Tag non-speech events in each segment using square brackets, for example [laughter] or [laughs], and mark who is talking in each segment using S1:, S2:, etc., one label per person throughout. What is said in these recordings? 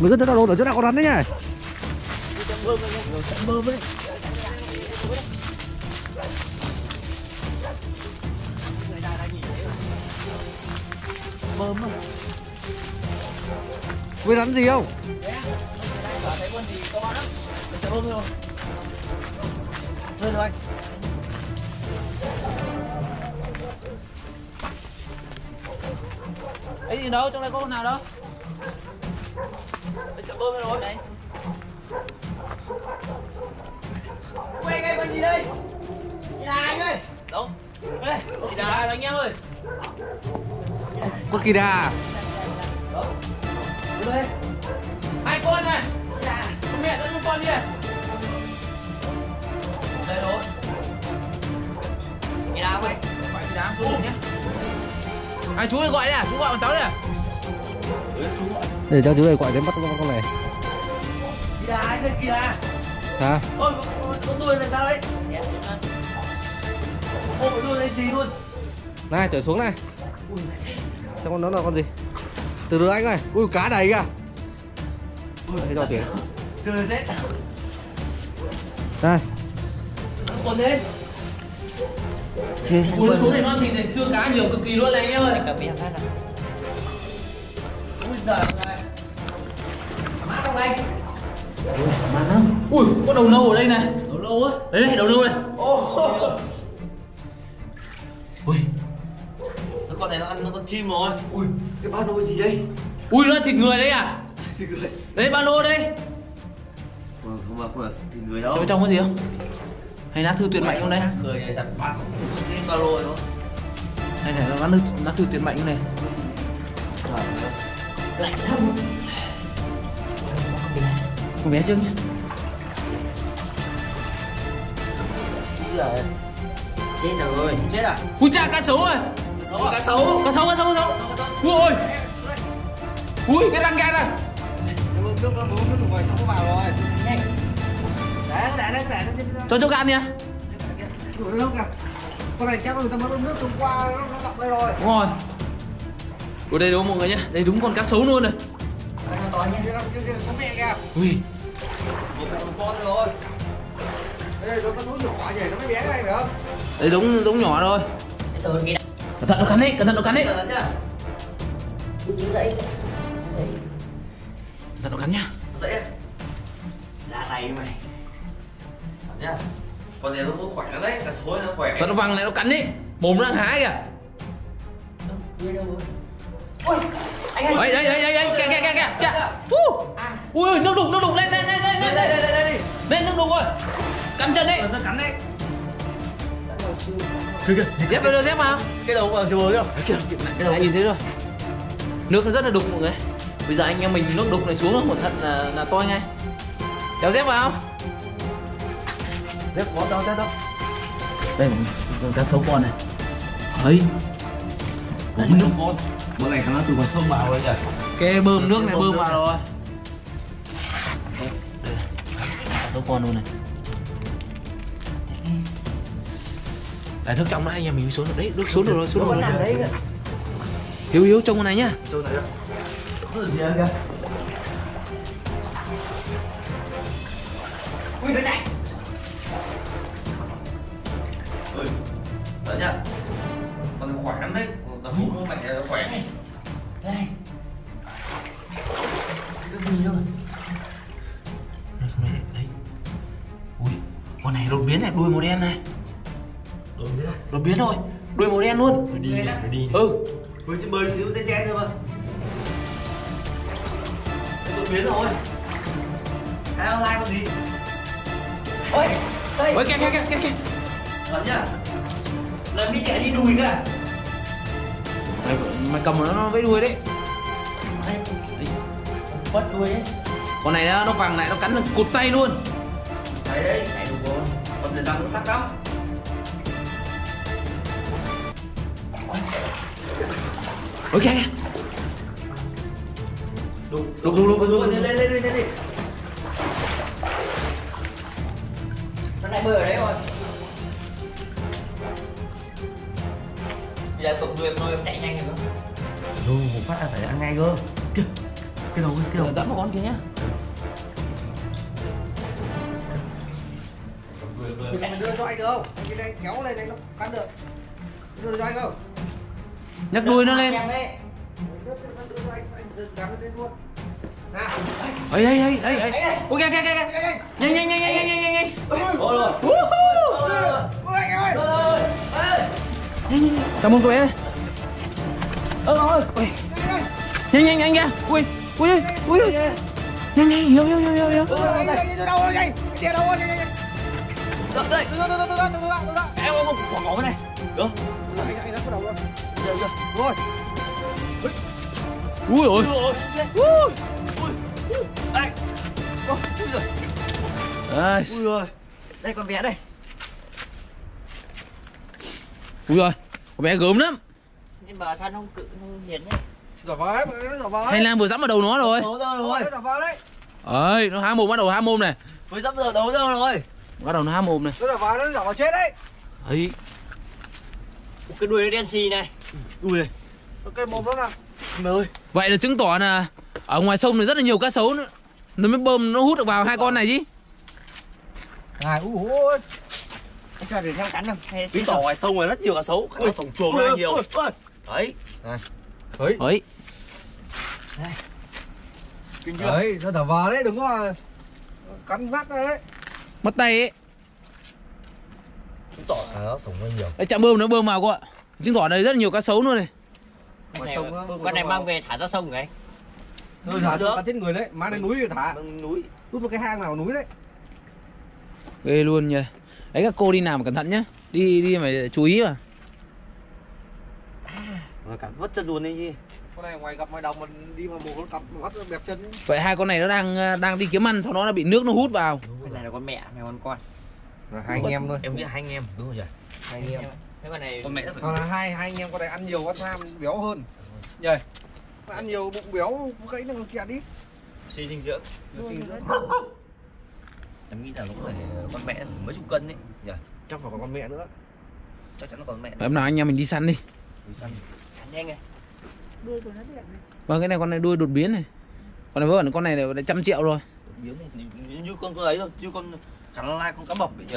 S1: Chỗ cứ thế
S2: nào dân để ở chỗ nào có rắn đấy nhỉ?
S1: Bơm đây nhá. Bơm. Bơm.
S2: Với rắn gì không? Dạ.
S1: Dạ, thấy con gì to lắm. Bơm thôi. Thôi thôi. Ấy gì đâu, trong đây có con nào đâu? Sẽ bơm rồi đấy. Ui anh ơi, con gì đây? Gì là anh ơi? Đâu? Đây, gì là anh em ơi?
S2: Có kỳ đà.
S1: Đâu? Đây. Hai con này. Con mẹ dẫn con đi. Đây rồi. Kỳ đá không anh? Gọi kỳ đá xuống nhé. Ai chú ơi gọi nè, chú gọi con cháu nè.
S2: Để cho chú này gọi đến bắt con con này.
S1: Anh ơi, kỳ đá.
S2: Hả?
S1: Ôi, con, đuôi làm sao đấy? Ôi, con đuôi lên gì luôn.
S2: Này, trở xuống này. Xem con đó là con gì? Từ từ anh ơi. Ui cá đầy kìa. Thấy đâu tiếng.
S1: Trời rét.
S2: Đây.
S1: Con thế. Ui, xuống này non thịt này, xương cá nhiều cực kỳ luôn này anh em ơi. Cầm em phát nào. Ui giời ơi. Mát không anh? Mát lắm. Ui, có đầu nâu ở đây này. Đầu nâu á? Đấy, đầu nâu này. Ô. Ui.
S3: Cái con này nó ăn nó con chim rồi Ui, cái ba lô gì đây?
S1: Ui, nó là thịt người đấy à? [laughs]
S3: Thịt người
S1: Đấy, ba lô đây.
S3: Không, không phải, không phải thịt người đâu
S1: Xem bên trong có gì không? Hay lá thư tuyệt mạnh không đây?
S3: Người này chặt ba cái ba lô đâu
S1: Hay là nó lá thư, lá thư tuyệt mạnh không này? Lạnh lắm. Con bé trước nhé.
S3: Gì Chết rồi Chết à?
S1: Ui cha cá sấu ơi.
S3: Cá sấu à? Cá sấu
S1: Cá sấu, cá sấu, cá sấu. Ui ôi. Ui cái răng ra này.
S2: Nước nó bơm nước trong có vào rồi. Nó
S1: Cho cho
S2: đuổi nó kìa. Con này chắc người ta mới nước hôm qua nó đọng đây rồi.
S1: Đúng rồi. Ủa đây đúng mọi người nhé. Đây đúng con cá sấu luôn này.
S2: Nhá.
S1: Ui.
S3: Một con con rồi
S2: Đây có số nhỏ nhỉ, nó mới bé này phải không?
S1: Đây đúng đúng nhỏ rồi. Cẩn thận nó cắn đấy, cẩn thận nó cắn đấy.
S3: Cẩn thận nhá
S1: Cẩn thận nó cắn nhá.
S3: Dậy à?
S2: Dạ này mày.
S3: Nhá Con này nó khỏe lắm đấy sấu này nó khỏe
S1: thận nó văng này nó cắn đấy. Mồm nó đang hái kìa. Đấy đấy đấy đấy đấy kìa kìa kìa kìa. kìa. Uh. Ui ui, nước đục nước đục lên lên lên lên
S3: Đây
S1: lên.
S3: đây đây đây đây
S1: Lên nước đục rồi. Cắn chân đấy.
S3: Nó cắn đấy
S1: Dép vào đưa dép vào.
S3: Cái đầu vào rồi chưa?
S1: Kìa, anh nhìn thấy rồi. Nước nó rất là đục mọi người. Bây giờ anh em mình nước đục này xuống là cẩn thận là là toi ngay. Đeo dép vào.
S3: Dép có đâu dép đâu
S1: Đây con cá sấu con này. Đấy.
S3: Đấy con con Bữa này nó từ ngoài sông vào rồi nhỉ
S1: Cái bơm nước này bơm vào rồi. Cá sấu con luôn này. Đấy, nước trong nãy anh em mình xuống được đấy, nước xuống được rồi, xuống được rồi. Hiếu hiếu trông con này nhá.
S3: Này gì kìa
S2: Ui nó chạy.
S3: Này
S1: đột biến này, đuôi màu đen này.
S3: Đồ biết
S1: Đột biến rồi, đuôi màu đen luôn.
S3: Nó đi nó đi
S1: Ừ,
S3: Với chứ bơi thì nó đen đen thôi mà. Đột biến rồi. Ai online con gì? Ôi Đây
S1: ôi kìa kìa kìa kìa
S3: nhá Lần biết chạy đi đùi kìa
S1: Mày, mày cầm nó, nó với đuôi đấy.
S3: Quất đuôi ấy.
S1: Con này nó, nó vàng lại nó cắn được cụt tay luôn.
S3: Đấy đấy thời gian nó sắc lắm
S1: Ôi kìa kìa.
S3: Đục
S1: Đục, đục, đục, đục.
S3: Lên lên lên lên lên. Nó lại bơi ở đấy rồi. Giờ cậu nuôi em nuôi em chạy nhanh nữa ừ một phát là phải ăn ngay cơ. Kìa cái đầu cái đầu
S1: dẫn một con kia nhá
S2: Đưa cho anh được không? Cái này kéo lên đây nó cắn được. Đưa cho anh không?
S1: nhấc đuôi nó lên.
S2: ấy. Đưa cho anh, anh đưa gắn lên luôn. Nào.
S1: ấy ấy ấy ấy ok ok ok nhanh nhanh nhanh nhanh nhanh nhanh nhanh nhanh cảm ơn cô bé ơ ơi nhanh nhanh nhanh nhanh ui ui ui nhanh nhanh. Hiểu hiểu hiểu hiểu hiểu.
S2: Đâu rồi anh? Đi đâu rồi? Anh
S3: được, đây.
S2: Được, được, được, được, được, được, được, được.
S3: Em ôm quả cỏ cái này. Được.
S2: Anh anh đã bắt đầu luôn. Được, được. Rồi.
S1: Ui ôi.
S3: Ui. Ui. Đây. Ui giời.
S1: Đây.
S3: Ui giời. Đây con vé đây.
S1: Ui giời. Con bé gớm lắm.
S3: Nhưng mà sao nó không cự không hiền nhá.
S2: Giả vờ ấy, giả vờ
S1: ấy.
S2: Hay
S1: là vừa dẫm vào đầu nó rồi.
S3: Đấu rồi.
S2: Giả vờ đấy.
S1: Ấy, nó há mồm bắt đầu há mồm này.
S3: Vừa dẫm vào đầu rồi.
S1: Bắt đầu nó há mồm này.
S2: Nó giả vờ nó giả vờ chết đấy.
S1: ấy.
S3: Cái đuôi nó đen xì này. Đuôi này
S2: Nó cây mồm nó nào.
S3: Mày ơi.
S1: Vậy là chứng tỏ là Ở ngoài sông này rất là nhiều cá sấu nữa. Nó mới bơm nó hút được vào hai con này chứ.
S2: Này, ui ôi.
S3: Cho được theo cắn không? Chứng tỏ ngoài sông này rất nhiều cá sấu. Năng sông chuồng này nhiều. Đấy.
S2: Đấy.
S1: ấy.
S3: Kinh chưa?
S2: Đấy, nó giả vờ đấy, đừng có mà cắn vắt ra đấy.
S1: Mất tay ấy.
S3: Chứng tỏ là nó sống hơi nhiều
S1: Đấy, chạm bơm nó bơm vào cô ạ. Chứng tỏ đây rất là nhiều cá sấu luôn này.
S2: Sông nó-
S4: con này mang về thả ra sông cái
S2: Thôi thả cá chết người đấy, mang lên núi thì thả.
S3: Núi.
S2: Hút vào cái hang nào núi đấy.
S1: ghê luôn nha đấy các cô đi làm cẩn thận nhá. Đi đi phải chú ý vào
S3: Mà cả vất chân luôn đấy chứ
S2: Con này ngoài gặp ngoài đồng mình đi mà mù nó cặp bắt bẹp chân ấy.
S1: vậy hai con này nó đang ờ, đang đi kiếm ăn sau đó nó bị nước nó hút vào
S4: con này là con mẹ này con con
S2: Là hai anh em thôi.
S3: Em nghĩ hai anh em đúng rồi nhỉ?
S2: Hai anh em.
S4: thế con này
S3: Con mẹ phải
S2: là hai hai anh em con này ăn nhiều ăn tham béo hơn. Nhỉ? Mà ăn nhiều bụng béo gãy nó còn kẹt đi.
S3: suy dinh dưỡng [laughs] Em nghĩ là nó phải con mẹ mấy chục cân đấy nhỉ?
S2: Chắc phải còn con mẹ nữa.
S3: Chắc chắn nó còn mẹ
S1: Vậy hôm nào anh em mình đi săn đi
S3: Vì sao?
S4: ăn nhanh này
S1: vâng cái này con này đuôi đột biến này con này vẫn con này là trăm triệu rồi
S3: Biến này như, con con ấy thôi Như con khả năng lai con cá mập vậy nhỉ?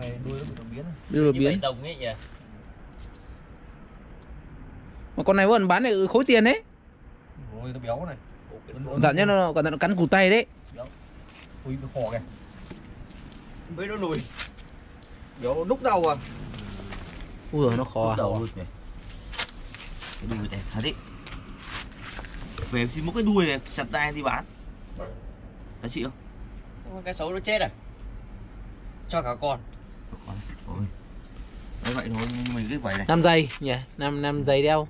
S2: Này đuôi nó đột biến. này.
S1: đuôi đột biến
S4: rồng ấy nhỉ
S1: mà con này vẫn bán được khối tiền đấy
S2: Ôi nó béo này.
S1: cẩn thận nhá nó cẩn thận nó cắn cụt tay đấy
S2: Ui nó khò kìa.
S3: Với nó lùi
S2: Béo nó đúc đầu à.
S1: ui rồi nó khó à.
S3: đầu luôn nhỉ? Cái đuôi đẹp thật đấy Về em xin một cái đuôi này chặt ra em đi bán. Giá trị không?
S4: con cá sấu nó chết à? Cho cả con.
S3: Ôi. Đấy vậy thôi mình cái vẩy này.
S1: Năm giày nhỉ? Năm năm giày đeo.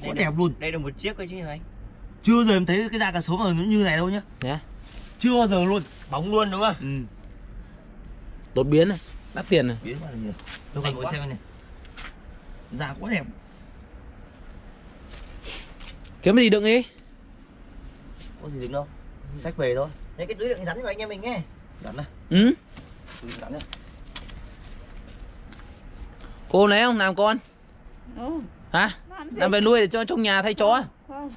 S3: Quá đẹp luôn.
S4: đây là một chiếc thôi chứ hả
S3: Chưa giờ em thấy cái da cá sấu mà nó như này đâu nhá.
S1: Nhá.
S3: Chưa bao giờ luôn.
S4: Bóng luôn đúng không?
S3: Ừ.
S1: Đột biến này. Đắt tiền này.
S3: Biến vào là nhiều. Tôi còn xem này. Da quá đẹp
S1: kiếm cái gì đựng đi.
S3: Có gì đứng đâu. Sách về thôi.
S4: Đấy cái túi đựng rắn của anh em mình nghe
S3: đặt này
S1: ừ.
S3: Túi đặt này
S1: cô lấy không làm con?
S5: Ừ,
S1: hả? Làm về nuôi để cho trong nhà thay chó
S5: không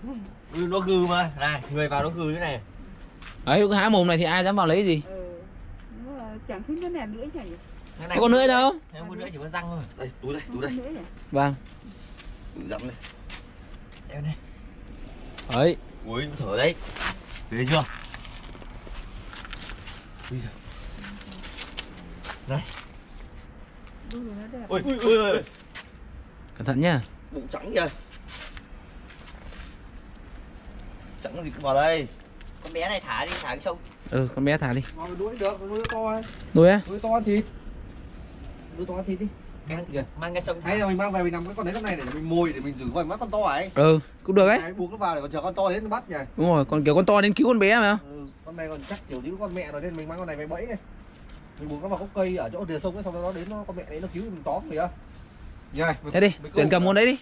S4: ừ, nó gừ mà. Này người vào nó gừ thế này.
S1: Ấy cái há mồm này thì ai dám vào lấy gì?
S5: Ừ. nó là chẳng thấy cái này nữa chả
S4: cái
S1: có con nữa đâu.
S4: Nếu con nữa chỉ có răng thôi.
S3: Đây túi đây túi đây.
S1: vâng.
S3: Dặm này
S4: đeo này
S1: ấy.
S3: Ui nó thở đấy. Ghê chưa? Ui giời.
S5: Đẹp
S3: ui ui ui ui.
S1: Cẩn thận nhá.
S3: Bụng trắng kìa. Trắng gì cũng vào đây.
S4: Con bé này thả đi thả cái sông
S1: ừ con bé thả đi.
S2: Mà đuôi được, đuôi to ấy.
S1: đuôi á?
S2: Đuôi to ăn thịt. Đuôi to ăn thịt đi.
S4: Mang, cái sông
S2: Hay là mình mang về mình nằm cái con đấy trong này để mình mồi để mình giữ vào mắt con to ấy.
S1: ừ cũng được ấy
S2: Đấy, buộc nó vào để còn chờ con to đến nó bắt nhỉ.
S1: đúng rồi còn kiểu con to đến cứu con bé mà
S2: Ừ, con này còn chắc kiểu như con mẹ rồi nên mình mang con này về bẫy này. Mình buộc nó vào gốc cây ở chỗ rìa sông ấy xong rồi nó đến nó con mẹ đấy nó cứu mình tóm kìa. Nhỉ.
S1: thế đi tuyển cầm con đấy đi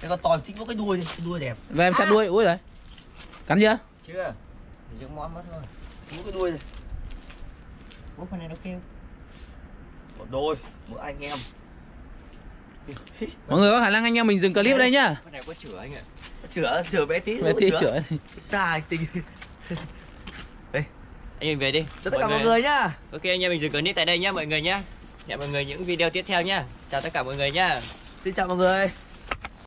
S3: cái con to thích có cái đuôi đi cái đuôi đẹp
S1: về em chặt đuôi ui rồi cắn chưa
S4: chưa chỉ món mất thôi
S3: có cái đuôi này
S4: bố con này nó kêu
S3: một đôi một anh em.
S1: Mọi người có khả năng anh em mình dừng clip ở đây nhá.
S4: Con này có chửa anh ạ.
S3: Chữa chữa bé tí
S1: Về tí chữa.
S3: tài tình
S4: anh em về đi.
S3: Cho tất cả mọi người nhá.
S4: Ok anh em mình dừng clip tại đây nhá mọi người nhá. Hẹn mọi người những video tiếp theo nhá. Chào tất cả mọi người nhá.
S3: Xin chào mọi người